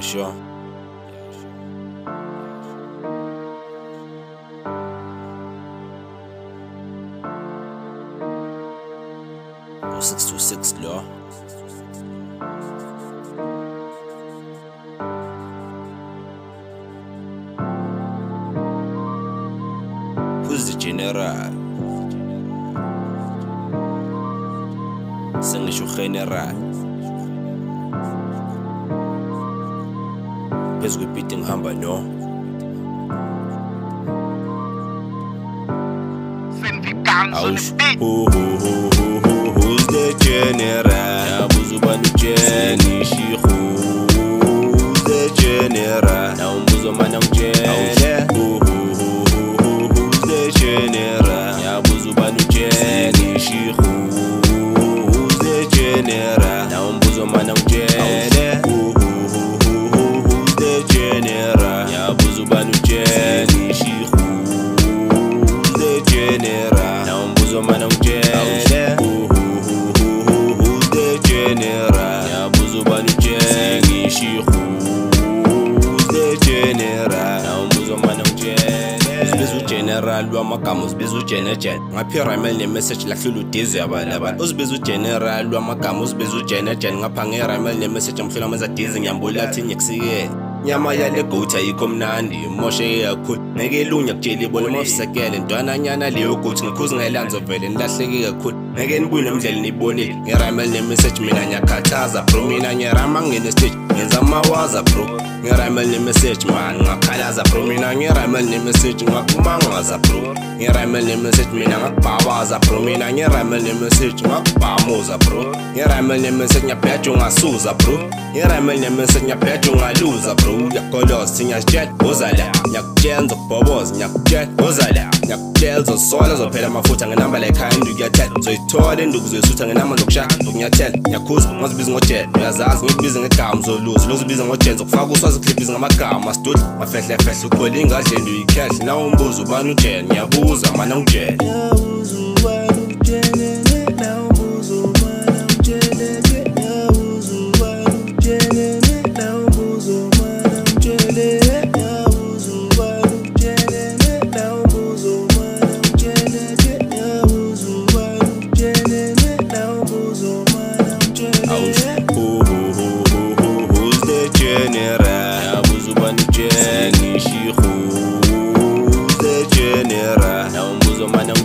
sure. six to six, law. Who's the general? Sing is your general. phezu kwibhidi ngihamba no Who's the general? Yabuzu bantu jeni shihu Who's the general? Na umbuzo mana mjeni Who's the general? Yabuzu bantu jeni shihu Who's the general? ugeneral lwamagama uzibiza ujenejene ngaphiramel nemessage lahlula udizwe yabani abantu uzibiza ugeneral lwamagama uzibiza ujenejene ngapha ngeramel nemessage mhlula amanzi adize ngiyambula athi ngiyekusikele nyama yale goat ayikho mnandi imoshe kakhulu ngeke lunye kutshela ibona uma usekele ntwananyana leyo goat ngikhuzi ngayilanzo vele nilahleke kakhulu ngeke nibuye nomdlela nibonile ngirama elinemessaje mina ngiyakhathaza bro mina ngirama ngenestage ngenza amawaza bro ngirama elinemessaje mani ngakhalaza bro mina ngirama elinemessaje ngakumangaza bro ngirama elinemessaje mina ngakubhawaza bro mina ngirama elinemessaje ngakubhamuza bro ngirama elinemessaje ngiyabheja ungasuza bro ngirama elinemessaje ngiyabheja ungaluza bro ngiyakolosa ngiyasitshela uzala ngiyakutshela nzokubhoboza ngiyakutshela uzala ngiyakutshela zosola zophela amafutha ngenamba lekhaya ndikuyathela nzoyi thola induku zoyisutha ngenama lokushaka ndokunyathela ngiyakhuza ngazibiza ngojela uyazazi ngikubize ngegama zoluzi lozibiza ngojenza kufaka uswazi cliphizi ngamagama asidudla mafehlefehle ugcwele ingadleni uyikhehle nawo umbuzo ubani ujela ngiyabuza mana ujela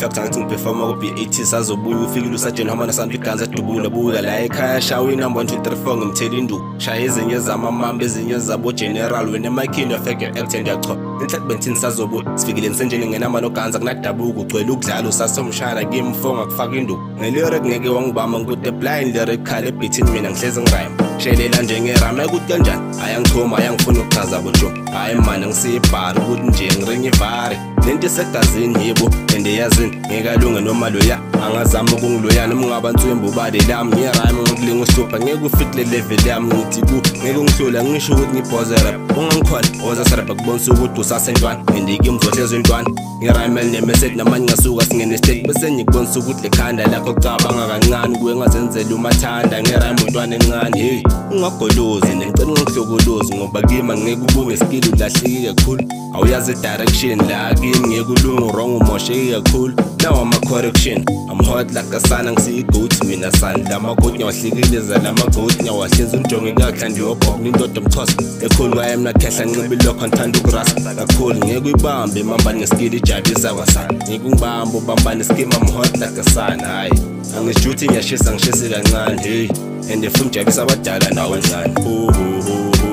Ngifaka ngicinga performa ku B80 sazobuya ufikile usajeni hamba nasantu iganza edubula buya la ekhaya shawa inamba 124 ngimthela indu. Shaya ezinye zamamamba ezinye zabo general wena emakhini afeke act and yacho. Inhlathi benthini sazobu sifikile nisenjeni ngenama noganza kunadabuka ugcwele ukudlala usasomshana kimi fonga kufaka indu. Ngeliyo rek ngeke wangibama ngikude blind lyrical ebeathini mina ngihlezi ngirhyme. shelela njengerama ekuthi kanjani hhayi angichomi hhayi angifuni ukuchaza kutsho hhayi mani ngisiyibhari ukuthi nje ngiringa ivare lento isegazini yibo and eyazini ngekalunge noma loya angazama ukungiloya noma ngabansimbi ubale lami ngiyerama ngokulinga usupha ngeke ufiti le leveli yami ngithi ku ngeke ngihlula ngisho ukuthi ngibhoze rap ungangikhona oza sirebha kubonisa ukuthi usasentwana and ngimzohlezi intwana ngirayimel nemesedi namanye ngasuka singenestate bese ngikubonisa ukuthi le khanda lakho kucabanga kancane kuye ngazenzela umathanda ngirayime untwana encane heyi ungagolozi ngicela ungihlokolozi ngoba kimi angeke ubuke skill ulahleke kakhulu awuyazi direction la kimi ngeke ulunge wrong umosheke kakhulu nawo ama correction hot like a sun angisiyigoat mina sun la magoat nyawahlikileza la magoat nyawahlezi unjonge kakhla ndiyobhoka nindoda mthosa ekhulu waye mna khehla ncibi lokho ndithanda ukurasa kakhulu ngeke uyibambe mamba neskili ijabisa kwasan ngeke ungibambe ubamba neskim amhot like a sun hhayi angishuthi ngiyashisa ngishise kancane hey and ifuna ijabisa abadala nawe ncane uhuhuhu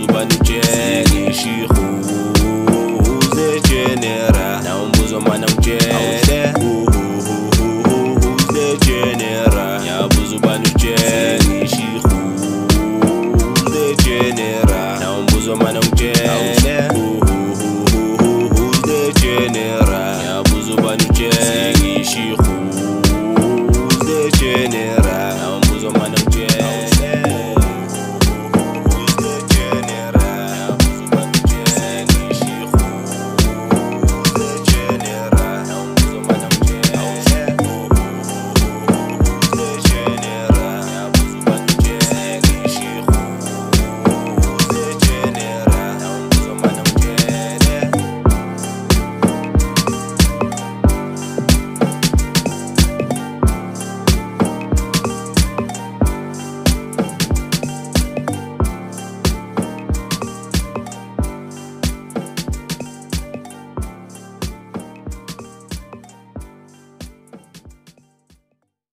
zuba no jelly genera Na mana mjele Uhuhuhuhuhuze genera Nyabuzo banu jelly Xirruze genera Na mana mjele Uhuhuhuhuhuze genera Nyabuzo banu jelly Xirruze genera